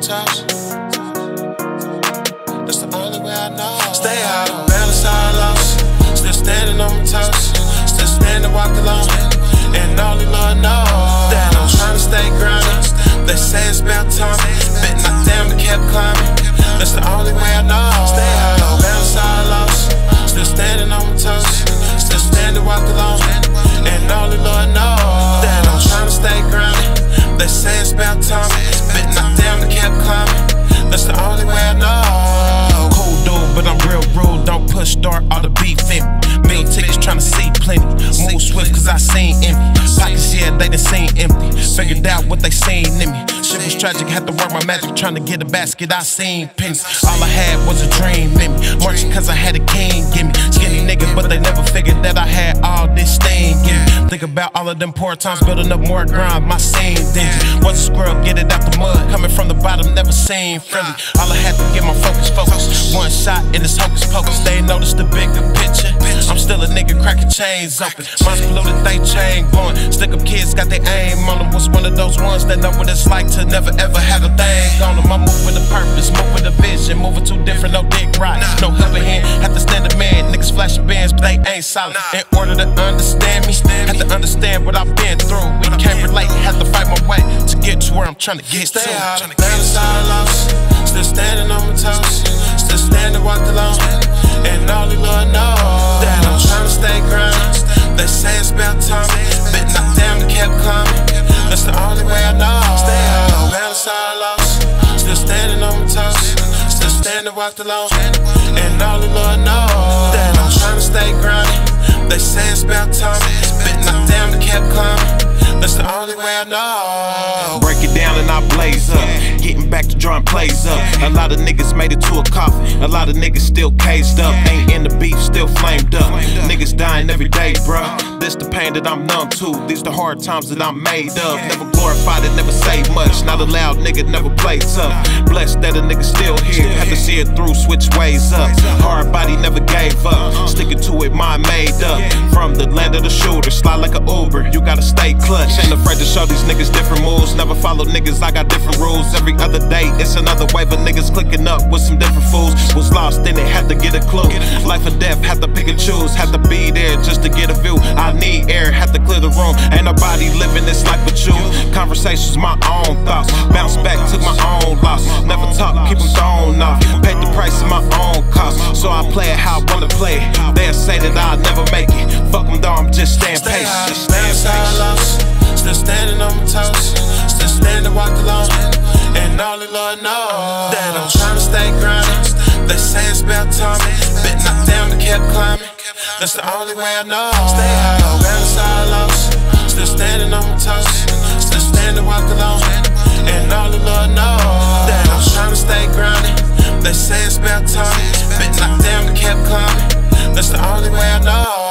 toes. That's the only way I know. Stay out of balance, all lost. Still standing on my toes. Still standing, walk alone. Start all the beef in me. Meal tickets tryna see plenty. Move swift cause I seen empty. Pockets, yeah, they done seen empty. Figured out what they seen in me. Shit was tragic, had to work my magic tryna get a basket. I seen pennies. All I had was a dream in me. Marching cause I had a king give me. Skinny nigga, but they never figured that I had all this thing in me. Think about all of them poor times, building up more grind. My same dingy. Was a scrub, get it out the mud. Coming from the bottom, never seen friendly. All I had to get my focus, focus. One shot in this hocus pocus. Noticed the bigger picture. I'm still a nigga cracking chains open. Mine's polluted, they chain blowing. Stick up kids, got their aim on them. Was one of those ones that know what it's like to never ever have a thing on them. I move with a purpose, move with a vision. Moving too different, no dick right. No helping hand, have to stand a man. Niggas flashing bands, but they ain't solid. In order to understand me, have to understand what I've been through. We can't relate, have to fight my way to get to where I'm trying to get to. Stay out of balance, all lost. Still standing on my toes. Still standing, walk alone. Standing, walk alone. And only Lord knows that I'm trying to stay grounded. They say it's about time. Not damn, but kept climbing. That's the only way I know. Break it down and I blaze up. Getting back to drawing plays up. A lot of niggas made it to a coffin. A lot of niggas still caged up. Ain't in the beef, still flamed up. Niggas dying every day, bruh. This the pain that I'm numb to. These the hard times that I'm made of. Never glorified it, never say much. Not a loud nigga, never play tough. Blessed that a nigga still here. Had to see it through, switch ways up. Hard body never gave up. Sticking to it, mind made up. From the land of the shooter, slide like a Uber. You gotta stay clutch. Ain't afraid to show these niggas different moves. Never follow niggas, I got different rules. Every other day, it's another wave of niggas clicking up with some different fools. Was lost in it, had to get a clue. Life or death, had to pick and choose. Had to be there just to get a view. I need air, had to clear the room. Ain't nobody living this life but you. Conversations, my own thoughts. Bounce back, took my own loss. Never talk, keep them thrown off. Paid the price of my own cost. So I play it how I wanna play. They'll say that I'll never make it. Fuck them though, I'm just staying That's the only way I know. Stay of balance, all lost. Still standing on my toes. Still standing, walk alone. And only Lord knows that I'm trying to stay grounded. They say it's about time. Bet not down, kept climbing. That's the only way I know.